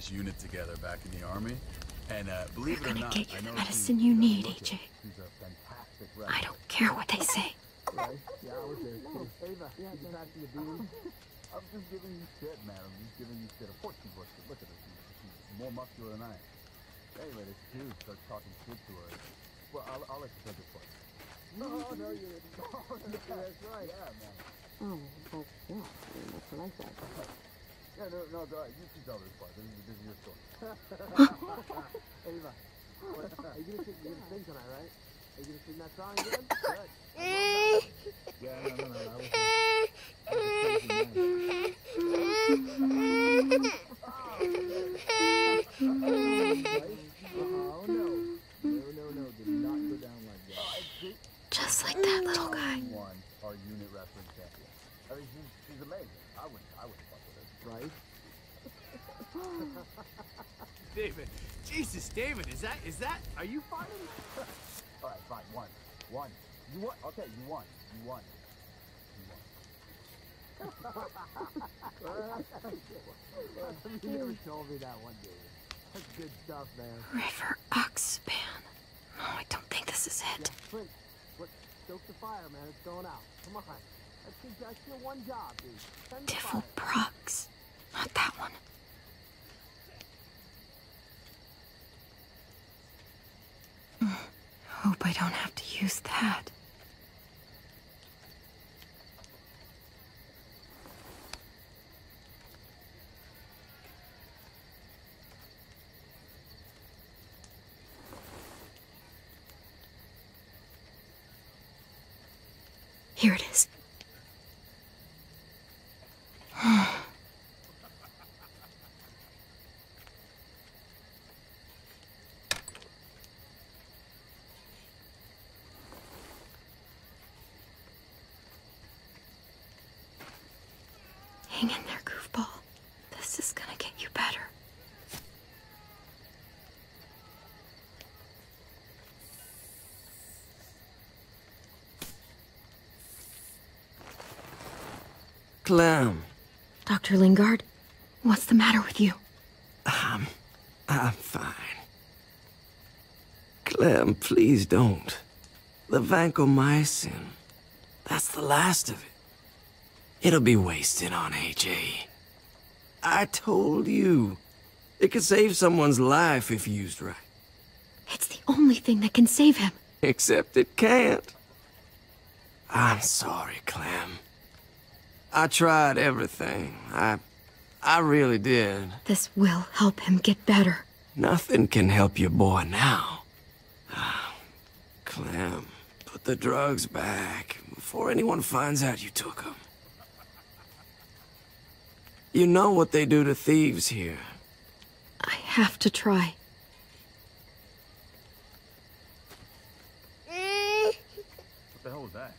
I this unit together back in the army, and uh, believe We're it or gonna not, get you I the know medicine you need, doesn't look it. AJ. She's a fantastic I don't care what they say. Right? Yeah, I was there too. Ava, yeah, she's actually a beauty. I'm just giving you shit, man. I'm just giving you shit. Of course she looks good. Look at her. She's, she's more muscular than I am. Anyway, this dude starts talking shit to her. Well, I'll, I'll let you take this part. No, no, you didn't. No, that's right. Yeah, man. Oh, well, yeah, I mean, that's what I Yeah, no, no, go. You can tell this part. This is, this is your story. Ava, what, are you you're gonna sing tonight, right? Are you gonna sing that song again? Good. Yeah, no, no, no. Just, I was just crazy, man. No. No, no, no, did not go down like that. Just like that little guy. Our unit wrestling champion. I mean, she's, she's amazing. I would, I would fuck with her. Right? David. Jesus, David, is that is that are you fighting? All right, fine. One, one. You won. Okay, you won. You won. You never told me that one, David. That's good stuff, man. River Oxpan. No, I don't think this is Yeah, it. Clint, what, stoke the fire, man. It's going out. Come on. That's, your- that's your one job, dude. Tend the Tiffle fire. Prox. Not that one. Mm, Hope I don't have to use that. Here it is. Hang in there, goofball. This is gonna get you better. Clem, Dr. Lingard, what's the matter with you? Um, I'm fine. Clem, please don't. The vancomycin, that's the last of it. It'll be wasted on AJ. I told you. It could save someone's life if used right. It's the only thing that can save him. Except it can't. I'm sorry, Clem. I tried everything. I... I really did. This will help him get better. Nothing can help your boy now. Ah, Clem, put the drugs back before anyone finds out you took them. You know what they do to thieves here. I have to try. What the hell was that?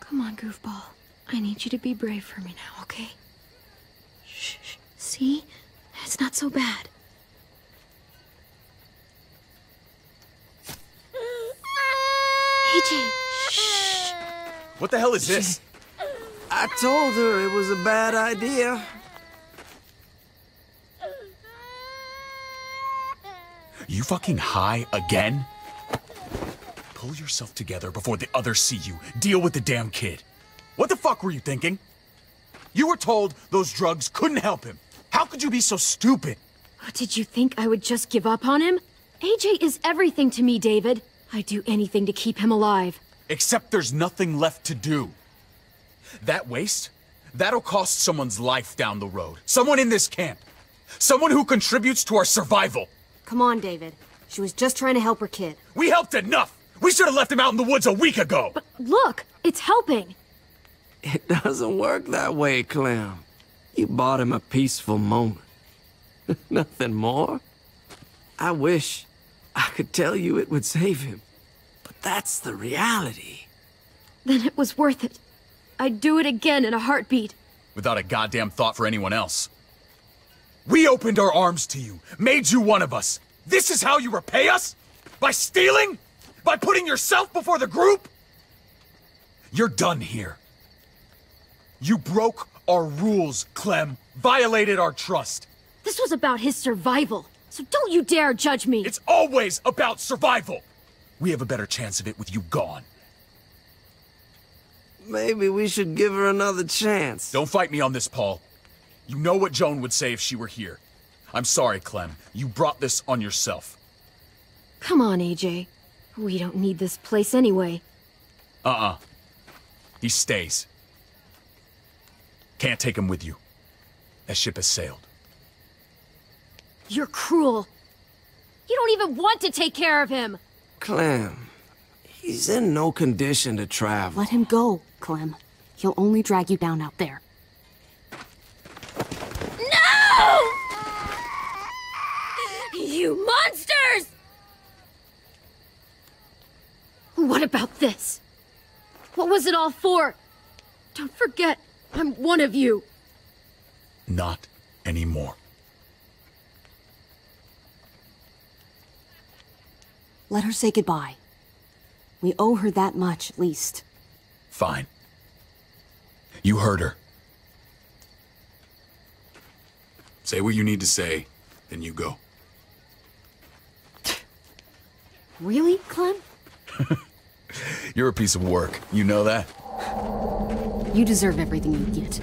Come on, goofball. I need you to be brave for me now, okay? Shh. shh. See? It's not so bad. AJ, shh. What the hell is this? I told her it was a bad idea. You fucking high again? Pull yourself together before the others see you. Deal with the damn kid. What the fuck were you thinking? You were told those drugs couldn't help him. How could you be so stupid? What, did you think I would just give up on him? AJ is everything to me, David. I'd do anything to keep him alive. Except there's nothing left to do. That waste? That'll cost someone's life down the road. Someone in this camp. Someone who contributes to our survival. Come on, David. She was just trying to help her kid. We helped enough! We should have left him out in the woods a week ago! But look, it's helping. It doesn't work that way, Clem. You bought him a peaceful moment. Nothing more. I wish I could tell you it would save him. But that's the reality. Then it was worth it. I'd do it again in a heartbeat. Without a goddamn thought for anyone else. We opened our arms to you, made you one of us. This is how you repay us? By stealing? By putting yourself before the group? You're done here. You broke our rules, Clem. Violated our trust. This was about his survival. So don't you dare judge me. It's always about survival. We have a better chance of it with you gone. Maybe we should give her another chance. Don't fight me on this, Paul. You know what Joan would say if she were here. I'm sorry, Clem. You brought this on yourself. Come on, AJ. We don't need this place anyway. Uh-uh. He stays. Can't take him with you. That ship has sailed. You're cruel. You don't even want to take care of him. Clem, he's in no condition to travel. Let him go, Clem. He'll only drag you down out there. No! You monsters! What about this? What was it all for? Don't forget, I'm one of you. Not anymore. Let her say goodbye. We owe her that much, at least. Fine. You heard her. Say what you need to say, then you go. Really, Clem? You're a piece of work. You know that? You deserve everything you get.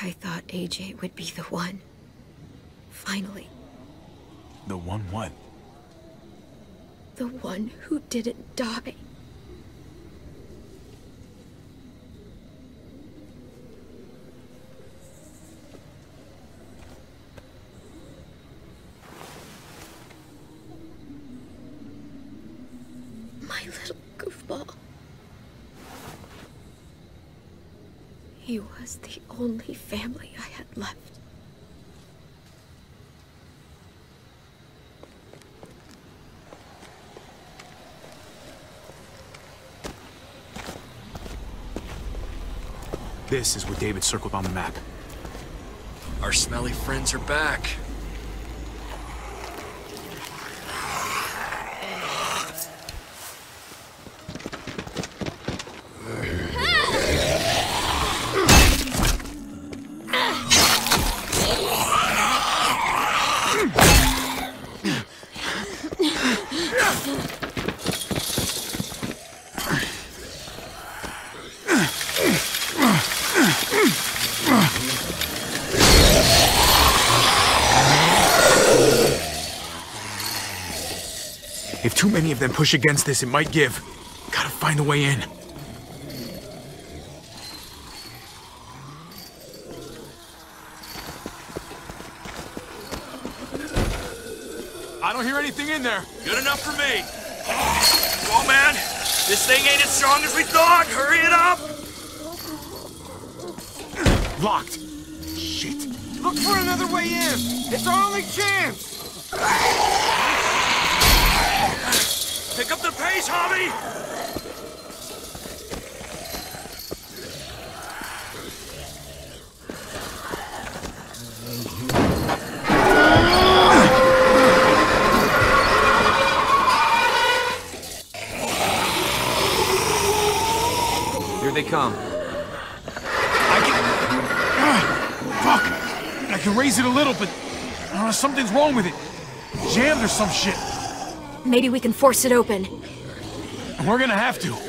I thought Would be the one. Finally, The one what? the one who didn't die. My little goofball. He was the only family I had left. This is where David circled on the map. Our smelly friends are back. Push against this, it might give. Gotta find a way in. I don't hear anything in there. Good enough for me. Come on, man. This thing ain't as strong as we thought. Hurry it up. Locked. Shit. Look for another way in. It's our only chance. Pick up the pace, Hobby. Here they come. I can. Ah, fuck. I can raise it a little, but uh, something's wrong with it. Jammed or some shit. Maybe we can force it open. We're gonna have to.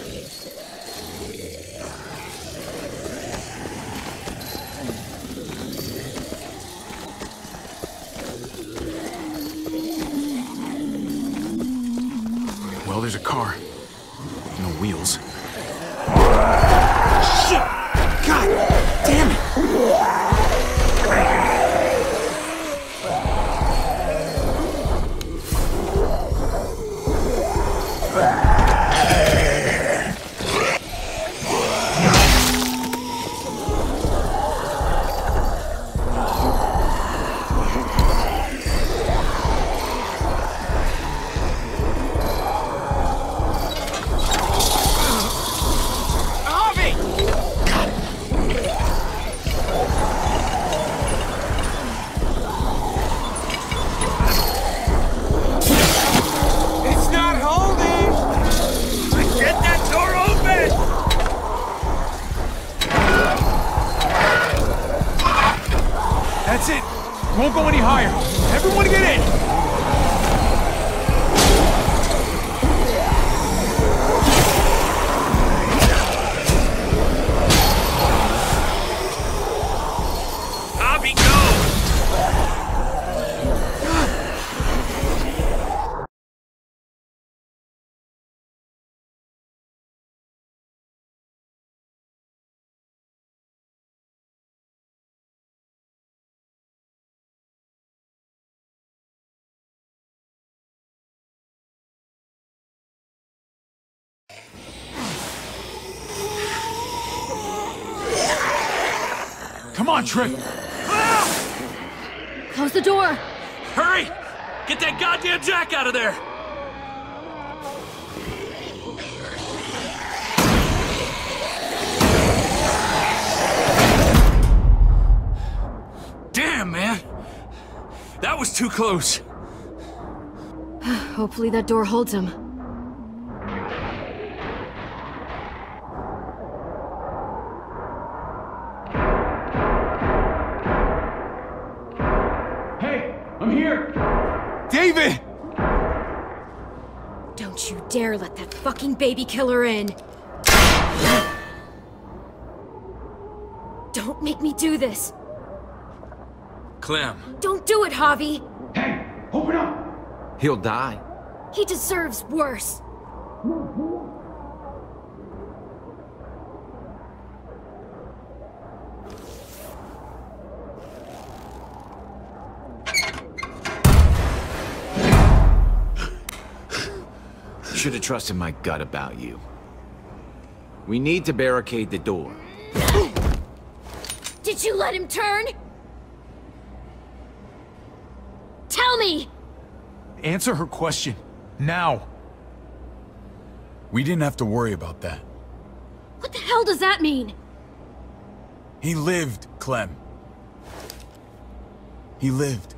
Won't go any higher. Everyone get in! Tripp! Close the door! Hurry! Get that goddamn jack out of there! Damn, man! That was too close. Hopefully that door holds him. Fucking baby killer in! Don't make me do this! Clem, Don't do it, Javi! Hey, open up! He'll die. He deserves worse! Should have trusted my gut about you. We need to barricade the door. Did you let him turn? Tell me! Answer her question. Now. We didn't have to worry about that. What the hell does that mean? He lived, Clem. He lived.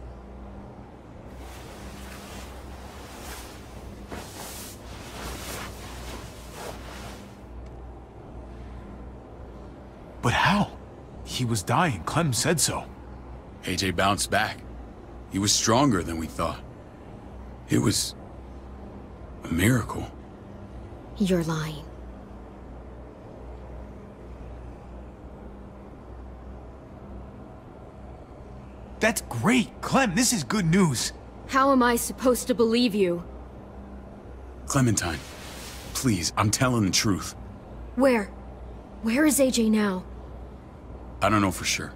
But how? He was dying. Clem said so. AJ bounced back. He was stronger than we thought. It was a miracle. You're lying. That's great! Clem, this is good news! How am I supposed to believe you? Clementine, please, I'm telling the truth. Where? Where is AJ now? I don't know for sure.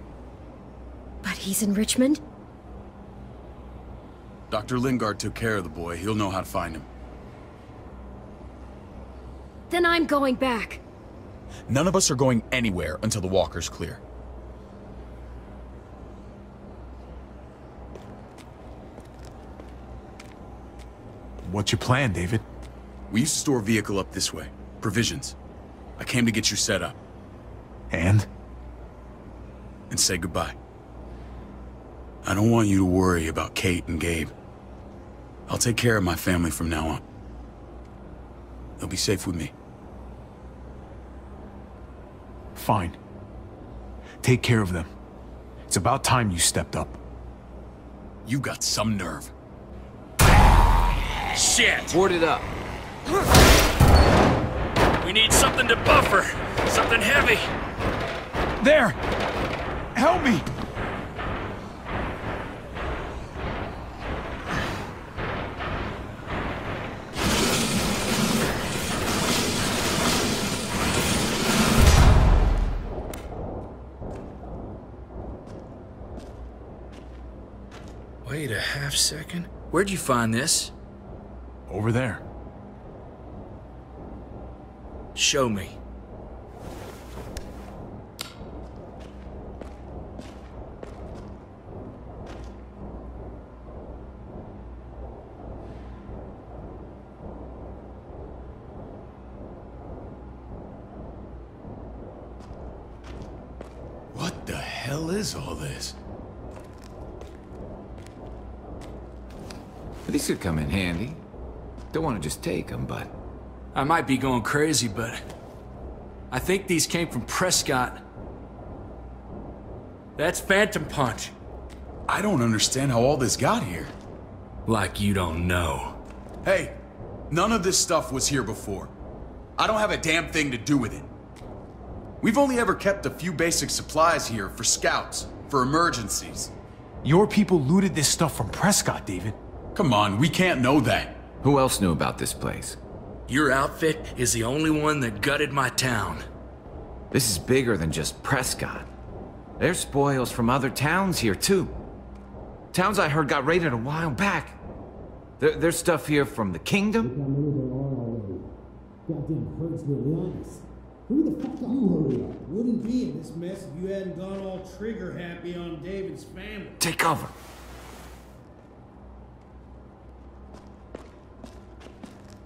But he's in Richmond? Dr. Lingard took care of the boy. He'll know how to find him. Then I'm going back. None of us are going anywhere until the walker's clear. What's your plan, David? We used to store a vehicle up this way. Provisions. I came to get you set up And? And say goodbye. I don't want you to worry about Kate and Gabe. I'll take care of my family from now on. They'll be safe with me. Fine. Take care of them. It's about time you stepped up. You got some nerve. shit! Board it up. We need something to buffer. Something heavy. There! Help me! Wait a half second. Where'd you find this? Over there. Show me. What the hell is all this? These could come in handy. Don't want to just take them, but... I might be going crazy, but I think these came from Prescott. That's Phantom Punch. I don't understand how all this got here. Like you don't know. Hey, none of this stuff was here before. I don't have a damn thing to do with it. We've only ever kept a few basic supplies here for scouts, for emergencies. Your people looted this stuff from Prescott, David. Come on, we can't know that. Who else knew about this place? Your outfit is the only one that gutted my town. This is bigger than just Prescott. There's spoils from other towns here, too. Towns I heard got raided a while back. There, there's stuff here from the kingdom. Who the fuck are you hurry up? Wouldn't be in this mess if you hadn't gone all trigger happy on David's family. Take cover.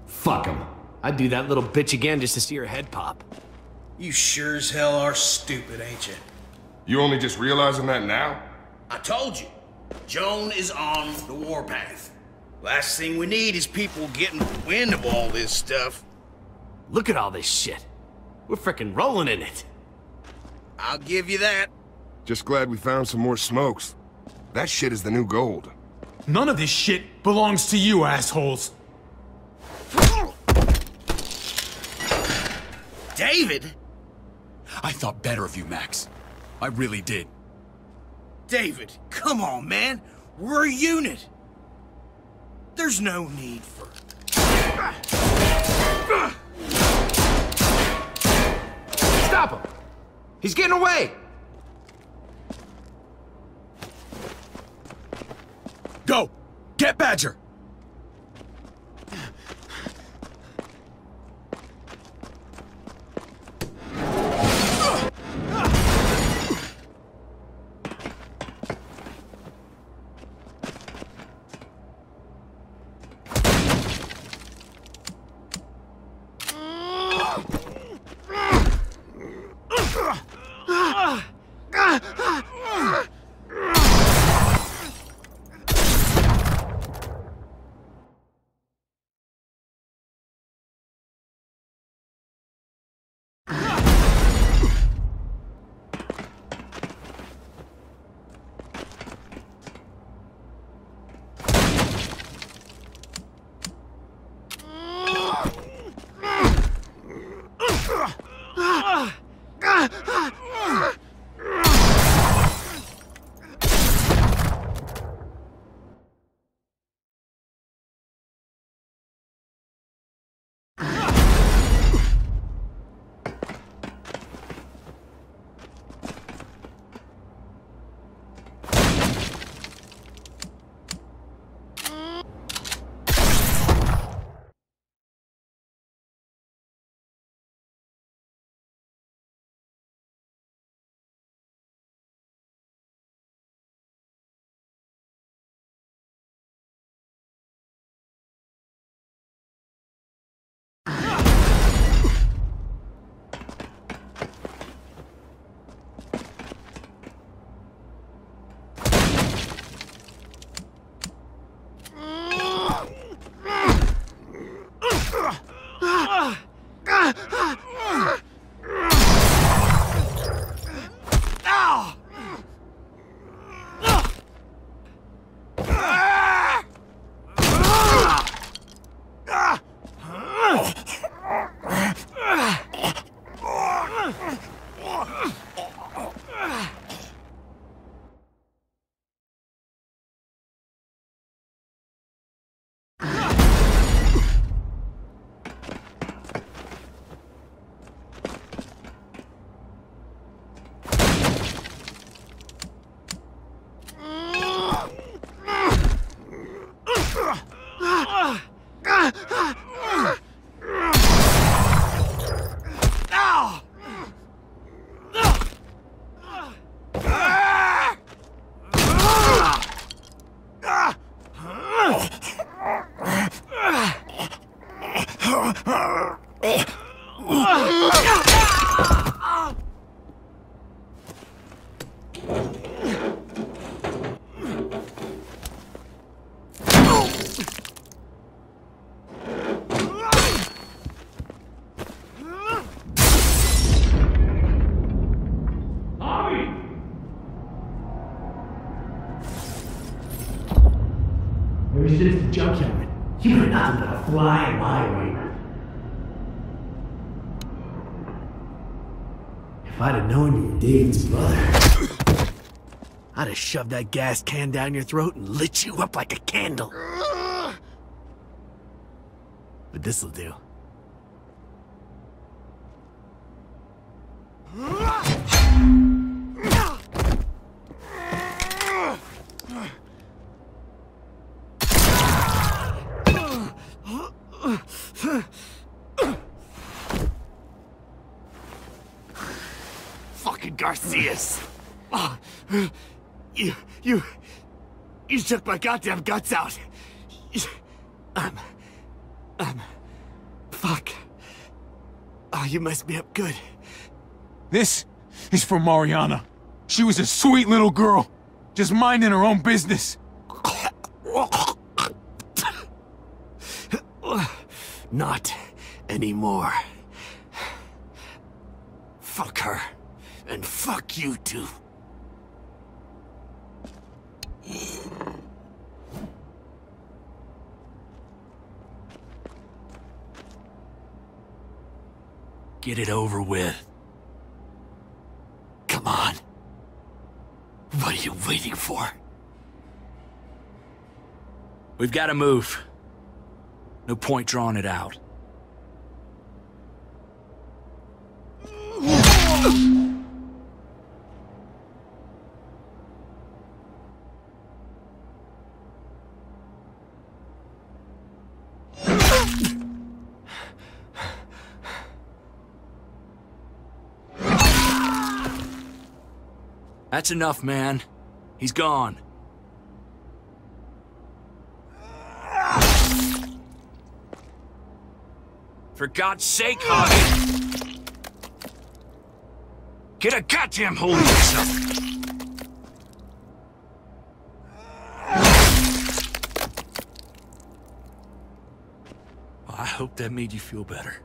Fuck him. I'd do that little bitch again just to see her head pop. You sure as hell are stupid, ain't you? You only just realizing that now? I told you. Joan is on the warpath. Last thing we need is people getting wind of all this stuff. Look at all this shit. We're frickin' rolling in it. I'll give you that. Just glad we found some more smokes. That shit is the new gold. None of this shit belongs to you, assholes. David? I thought better of you, Max. I really did. David, come on, man. We're a unit. There's no need for... Stop him! He's getting away! Go! Get Badger! Ever since the junkyard, you were nothing but a fly in my ointment. If I'd have known you were David's brother, I'd have shoved that gas can down your throat and lit you up like a candle. But this'll do. Garcias. Oh, you, you, you took my goddamn guts out. I'm, I'm, fuck. Oh, you messed me up good. This is for Mariana. She was a sweet little girl, just minding her own business. Not anymore. Fuck her. And fuck you too. Get it over with. Come on. What are you waiting for? We've got to move. No point drawing it out. That's enough, man. He's gone. For God's sake, Javi! Get a goddamn hold of yourself! I hope that made you feel better.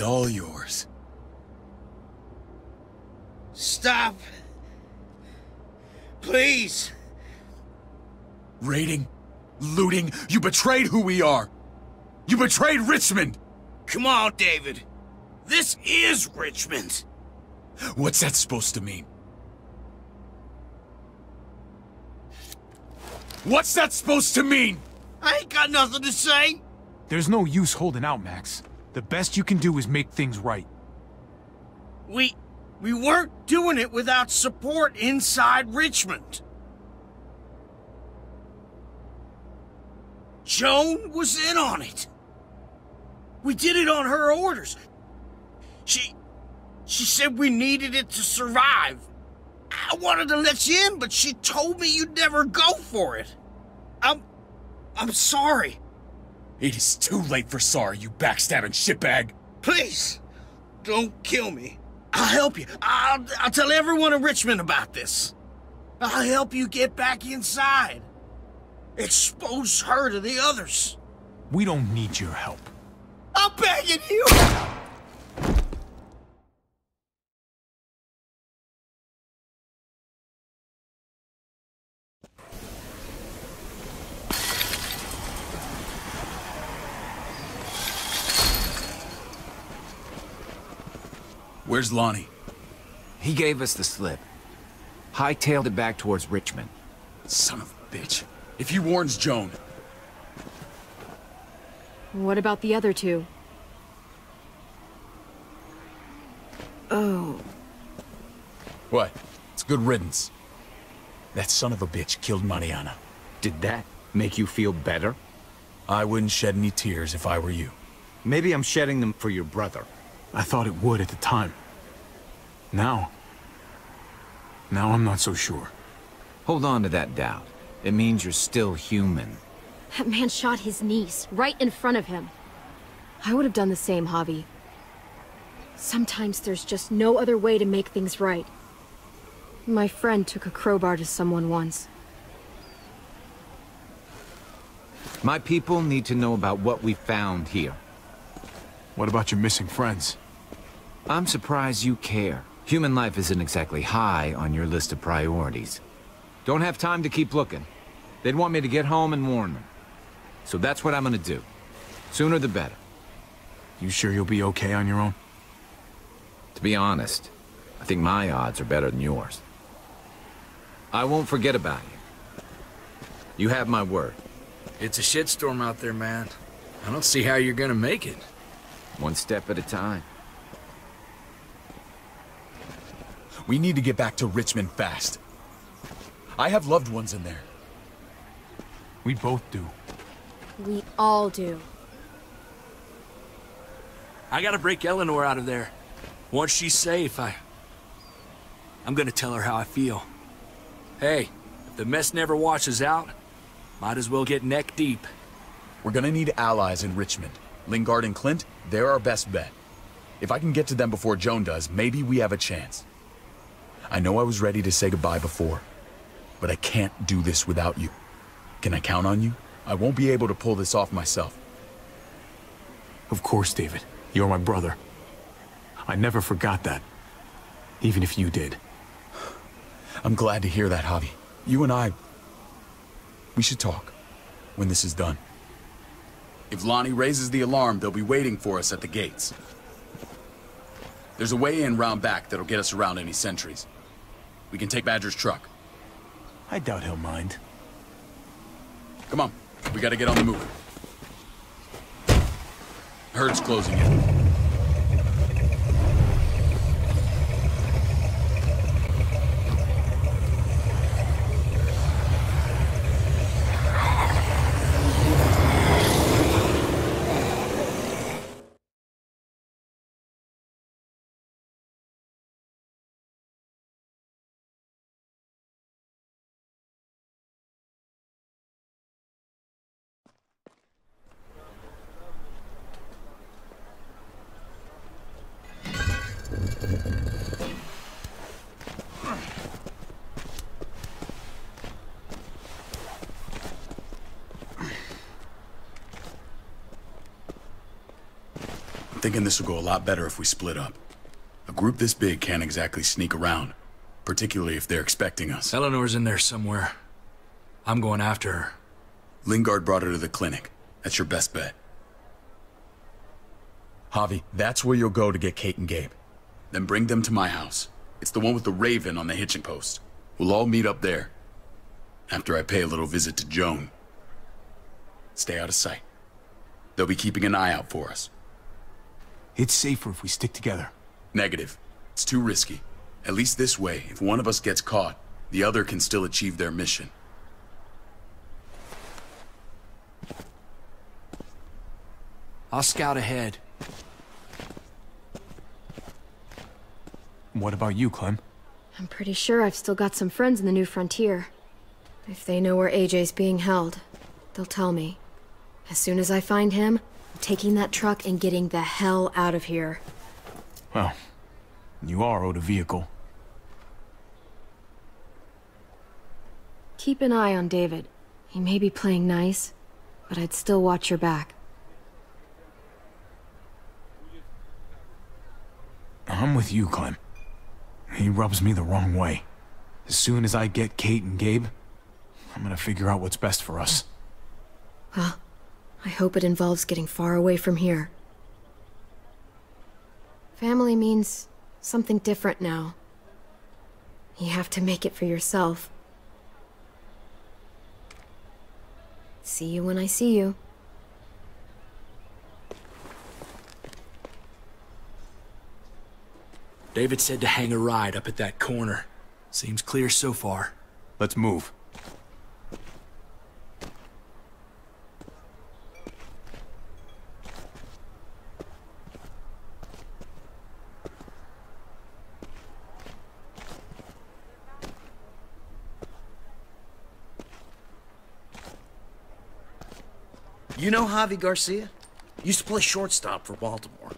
All yours. Stop. Please. Raiding, looting, you betrayed who we are. You betrayed Richmond. Come on, David. This is Richmond. What's that supposed to mean? What's that supposed to mean? I ain't got nothing to say. There's no use holding out, Max. The best you can do is make things right. We... we weren't doing it without support inside Richmond. Joan was in on it. We did it on her orders. She... she said we needed it to survive. I wanted to let you in, but she told me you'd never go for it. I'm... I'm sorry. It is too late for sorry, you backstabbing shitbag. Please, don't kill me. I'll help you. I'll, I'll tell everyone in Richmond about this. I'll help you get back inside. Expose her to the others. We don't need your help. I'm begging you! Where's Lonnie? He gave us the slip. Hightailed it back towards Richmond. Son of a bitch. If he warns Joan... What about the other two? Oh. What? It's good riddance. That son of a bitch killed Mariana. Did that make you feel better? I wouldn't shed any tears if I were you. Maybe I'm shedding them for your brother. I thought it would at the time. Now... Now I'm not so sure. Hold on to that doubt. It means you're still human. That man shot his niece, right in front of him. I would have done the same, Javi. Sometimes there's just no other way to make things right. My friend took a crowbar to someone once. My people need to know about what we found here. What about your missing friends? I'm surprised you care. Human life isn't exactly high on your list of priorities. Don't have time to keep looking. They'd want me to get home and warn them. So that's what I'm gonna do. Sooner the better. You sure you'll be okay on your own? To be honest, I think my odds are better than yours. I won't forget about you. You have my word. It's a shitstorm out there, man. I don't see how you're gonna make it. One step at a time. We need to get back to Richmond fast. I have loved ones in there. We both do. We all do. I gotta break Eleanor out of there. Once she's safe, I... I'm gonna tell her how I feel. Hey, if the mess never washes out, might as well get neck deep. We're gonna need allies in Richmond. Lingard and Clint, they're our best bet. If I can get to them before Joan does, maybe we have a chance. I know I was ready to say goodbye before, but I can't do this without you. Can I count on you? I won't be able to pull this off myself. Of course, David. You're my brother. I never forgot that. Even if you did. I'm glad to hear that, Javi. You and I... We should talk. When this is done. If Lonnie raises the alarm, they'll be waiting for us at the gates. There's a way in round back that'll get us around any sentries. We can take Badger's truck. I doubt he'll mind. Come on. We gotta get on the move. Herd's closing in. Thinking this will go a lot better if we split up. A group this big can't exactly sneak around, particularly if they're expecting us. Eleanor's in there somewhere. I'm going after her. Lingard brought her to the clinic. That's your best bet. Javi, that's where you'll go to get Kate and Gabe. Then bring them to my house. It's the one with the raven on the hitching post. We'll all meet up there. After I pay a little visit to Joan. Stay out of sight. They'll be keeping an eye out for us. It's safer if we stick together. Negative. It's too risky. At least this way, if one of us gets caught, the other can still achieve their mission. I'll scout ahead. What about you, Clem? I'm pretty sure I've still got some friends in the New Frontier. If they know where AJ's being held, they'll tell me. As soon as I find him, I'm taking that truck and getting the hell out of here. Well, you are owed a vehicle. Keep an eye on David. He may be playing nice, but I'd still watch your back. I'm with you, Clem. He rubs me the wrong way. As soon as I get Kate and Gabe, I'm gonna figure out what's best for us. Well, I hope it involves getting far away from here. Family means something different now. You have to make it for yourself. See you when I see you. David said to hang a ride up at that corner. Seems clear so far. Let's move. You know Javi Garcia? Used to play shortstop for Baltimore.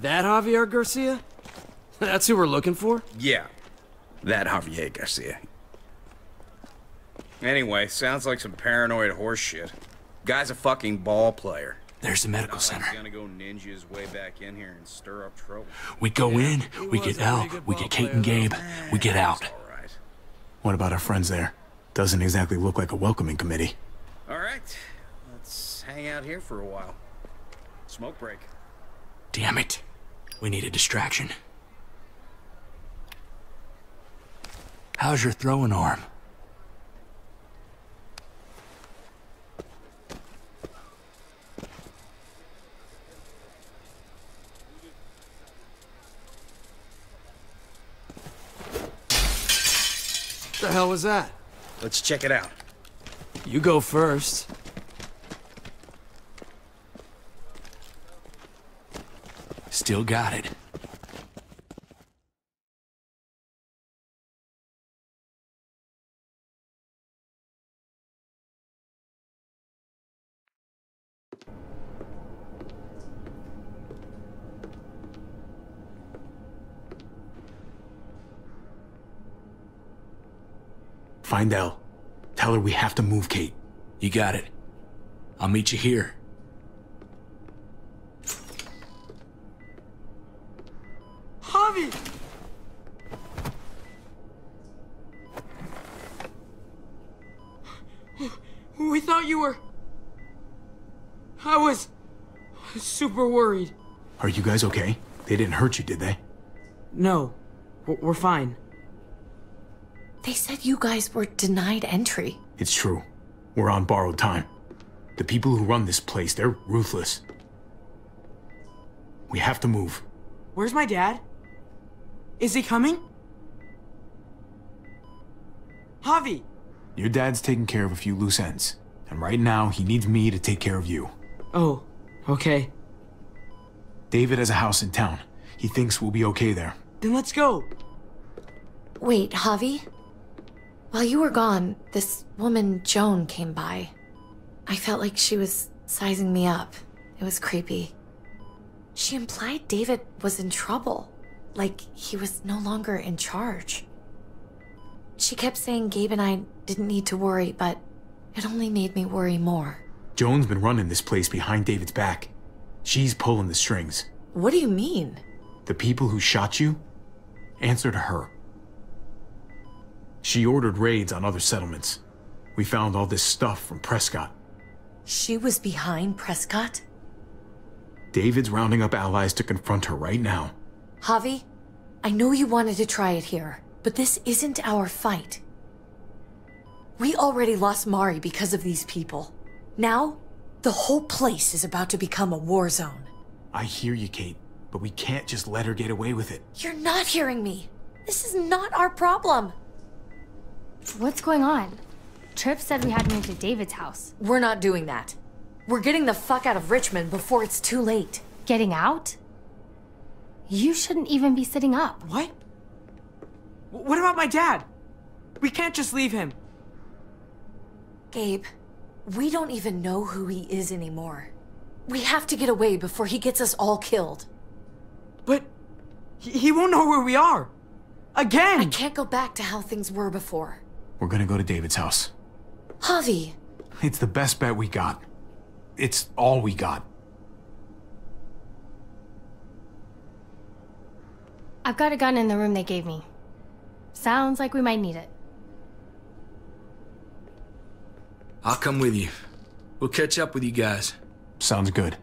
That Javier Garcia? That's who we're looking for? Yeah. That Javier Garcia. Anyway, sounds like some paranoid horse shit. Guy's a fucking ball player. There's the medical Not center. He's gonna go ninja his way back in here and stir up trouble. We go in, we get L, we get Kate and Gabe, we get out. What about our friends there? Doesn't exactly look like a welcoming committee. All right, out here for a while. Smoke break. Damn it. We need a distraction. How's your throwing arm? What The hell was that? Let's check it out. You go first. Still got it. Find Elle. Tell her we have to move, Kate. You got it. I'll meet you here. You guys okay? They didn't hurt you, did they? No, we're we're fine. They said you guys were denied entry. It's true. We're on borrowed time. The people who run this place, they're ruthless. We have to move. Where's my dad? Is he coming? Javi! Your dad's taking care of a few loose ends. And right now, he needs me to take care of you. Oh, okay. David has a house in town. He thinks we'll be okay there. Then let's go. Wait, Javi? While you were gone, this woman, Joan, came by. I felt like she was sizing me up. It was creepy. She implied David was in trouble, like he was no longer in charge. She kept saying Gabe and I didn't need to worry, but it only made me worry more. Joan's been running this place behind David's back. She's pulling the strings. What do you mean? The people who shot you answer to her. She ordered raids on other settlements. We found all this stuff from Prescott. She was behind Prescott? David's rounding up allies to confront her right now. Javi, I know you wanted to try it here, but this isn't our fight. We already lost Mari because of these people. Now, the whole place is about to become a war zone. I hear you, Kate, but we can't just let her get away with it. You're not hearing me. This is not our problem. What's going on? Tripp said we had to move to David's house. We're not doing that. We're getting the fuck out of Richmond before it's too late. Getting out? You shouldn't even be sitting up. What? What about my dad? We can't just leave him. Gabe, we don't even know who he is anymore. We have to get away before he gets us all killed. But he, he won't know where we are. Again! I can't go back to how things were before. We're gonna go to David's house. Javi, It's the best bet we got. It's all we got. I've got a gun in the room they gave me. Sounds like we might need it. I'll come with you. We'll catch up with you guys. Sounds good.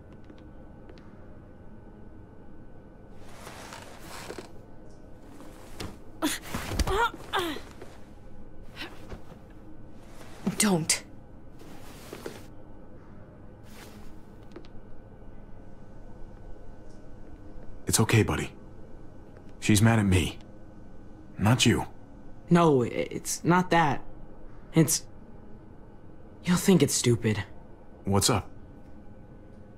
don't. It's okay, buddy. She's mad at me. Not you. No, it's not that. It's. You'll think it's stupid. What's up?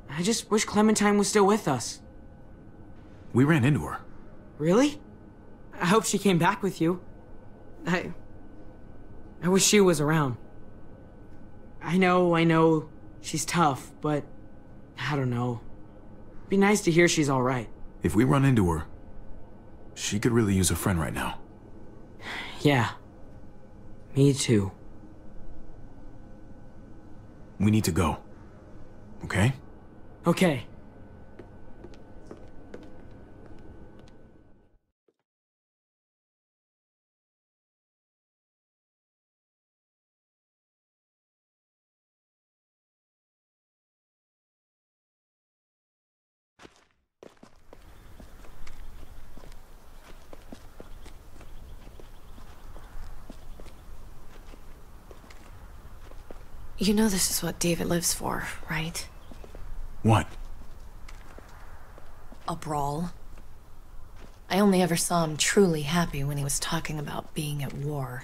I just wish Clementine was still with us. We ran into her. Really? I hope she came back with you. I. I wish she was around. I know, I know, she's tough, but. I don't know. Be nice to hear she's alright. If we run into her, she could really use a friend right now. Yeah. Me too. We need to go. Okay? Okay. You know this is what David lives for, right? What? A brawl. I only ever saw him truly happy when he was talking about being at war.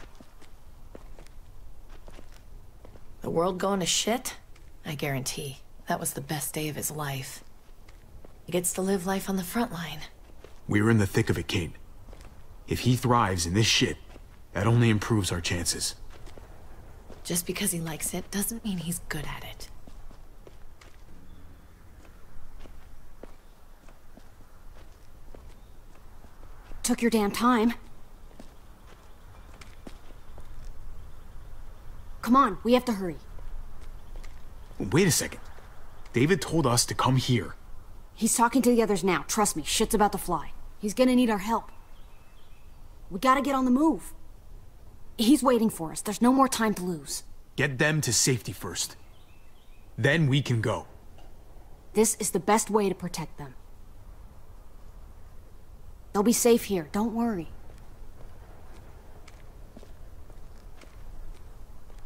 The world going to shit? I guarantee. That was the best day of his life. He gets to live life on the front line. We're in the thick of it, Kate. If he thrives in this shit, that only improves our chances. Just because he likes it doesn't mean he's good at it. Took your damn time. Come on, we have to hurry. Wait a second. David told us to come here. He's talking to the others now. Trust me, shit's about to fly. He's gonna need our help. We gotta get on the move. He's waiting for us. There's no more time to lose. Get them to safety first. Then we can go. This is the best way to protect them. They'll be safe here, don't worry.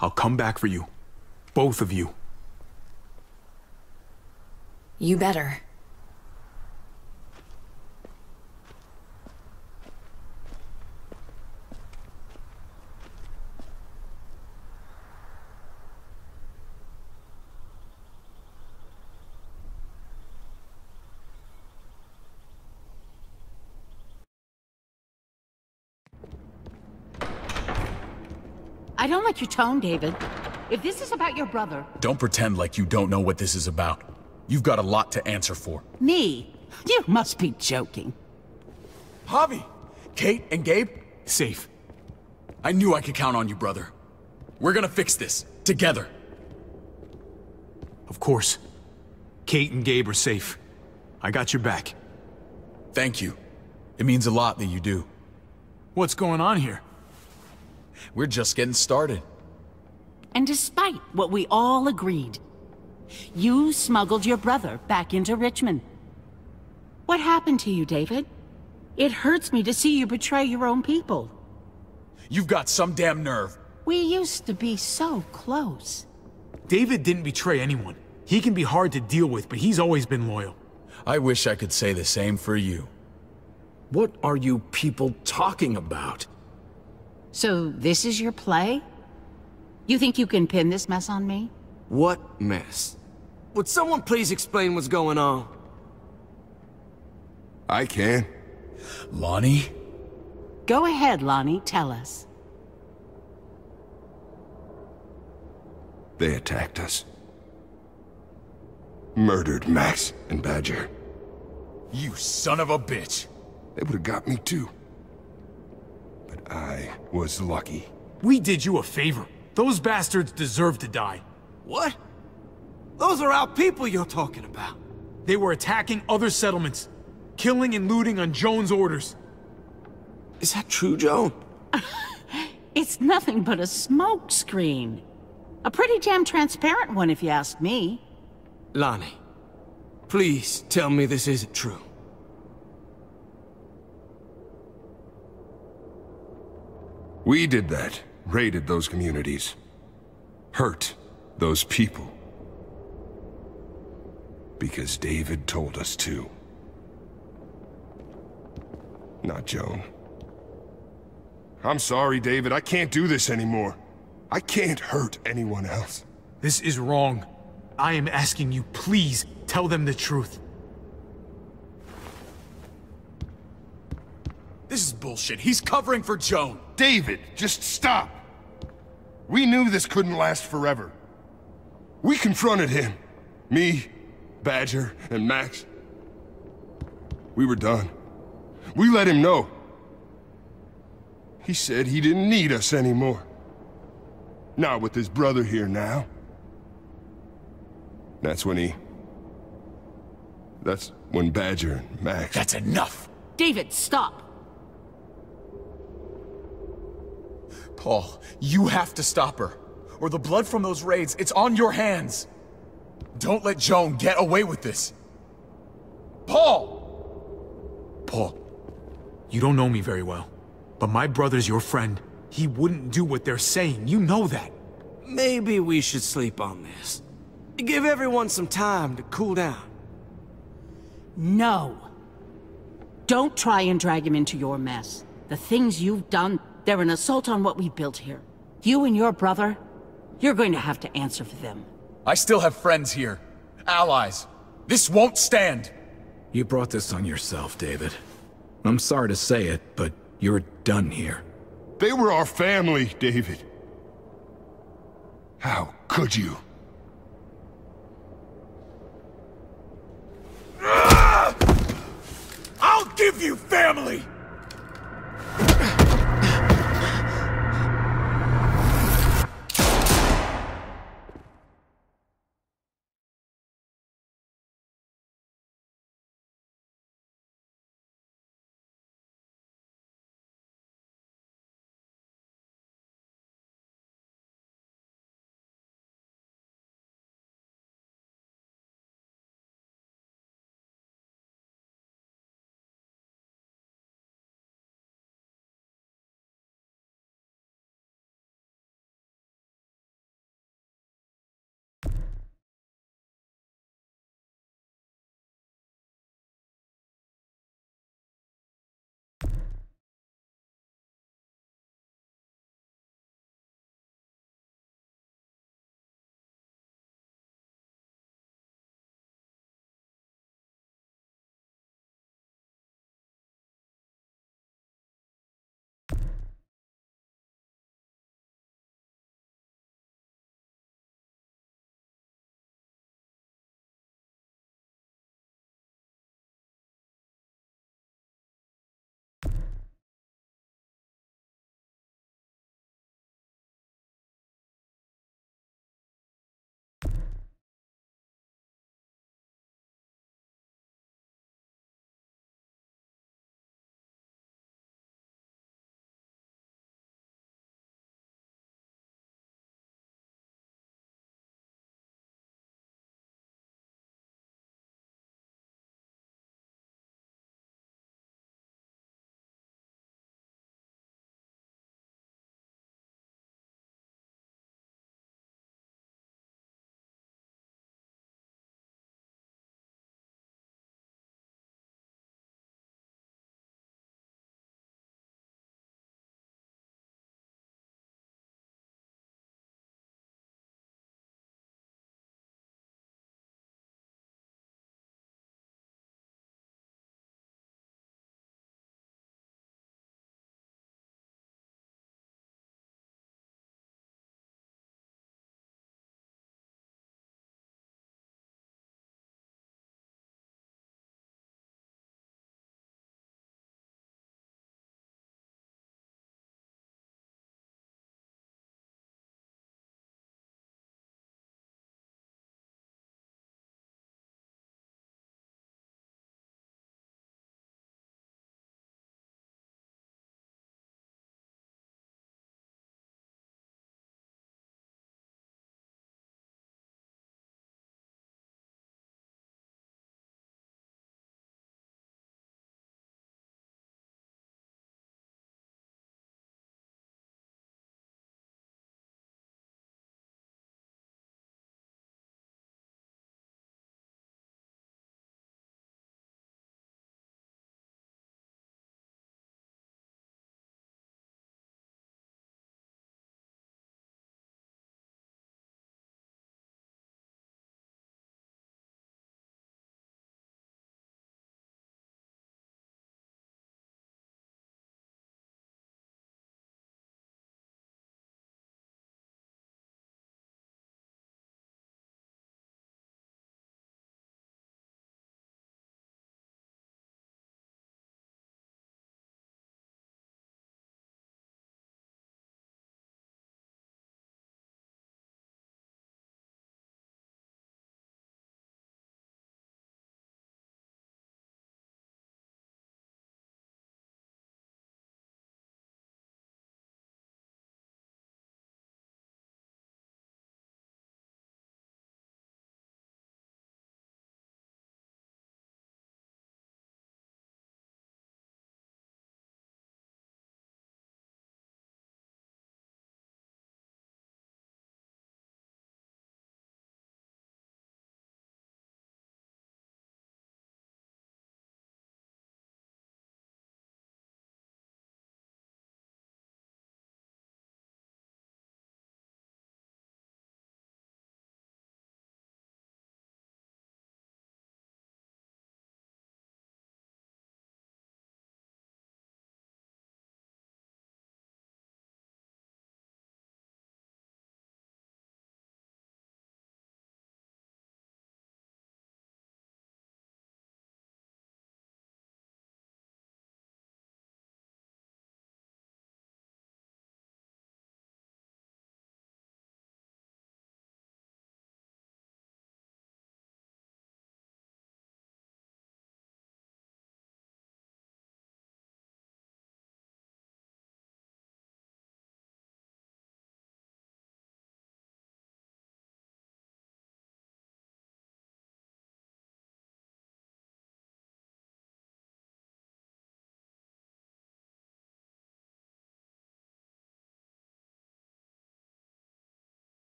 I'll come back for you. Both of you. You better. I don't like your tone, David. If this is about your brother... Don't pretend like you don't know what this is about. You've got a lot to answer for. Me? You must be joking. Javi! Kate and Gabe? Safe. I knew I could count on you, brother. We're gonna fix this. Together. Of course. Kate and Gabe are safe. I got your back. Thank you. It means a lot that you do. What's going on here? We're just getting started. And despite what we all agreed, you smuggled your brother back into Richmond. What happened to you, David? It hurts me to see you betray your own people. You've got some damn nerve. We used to be so close. David didn't betray anyone. He can be hard to deal with, but he's always been loyal. I wish I could say the same for you. What are you people talking about? So this is your play? You think you can pin this mess on me? What mess? Would someone please explain what's going on? I can. Lonnie? Go ahead, Lonnie, tell us. They attacked us. Murdered Max and Badger. You son of a bitch! They would have got me too. But I was lucky. We did you a favor. Those bastards deserve to die. What? Those are our people you're talking about. They were attacking other settlements, killing and looting on Joan's orders. Is that true, Joan? it's nothing but a smoke screen. A pretty damn transparent one, if you ask me. Lonnie, please tell me this isn't true. We did that. Raided those communities. Hurt those people. Because David told us to. Not Joan. I'm sorry, David. I can't do this anymore. I can't hurt anyone else. This is wrong. I am asking you, please, tell them the truth. This is bullshit. He's covering for Joan. David, just stop. We knew this couldn't last forever. We confronted him. Me, Badger, and Max. We were done. We let him know. He said he didn't need us anymore. Not with his brother here now. That's when he... That's when Badger and Max... That's enough! David, stop! Paul, you have to stop her. Or the blood from those raids, it's on your hands. Don't let Joan get away with this. Paul! Paul, you don't know me very well. But my brother's your friend. He wouldn't do what they're saying. You know that. Maybe we should sleep on this. Give everyone some time to cool down. No. Don't try and drag him into your mess. The things you've done, they're an assault on what we built here. You and your brother, You're going to have to answer for them. I still have friends here. Allies. This won't stand. You brought this on yourself, David. I'm sorry to say it, but you're done here. They were our family, David. How could you? Ah! I'll give you family!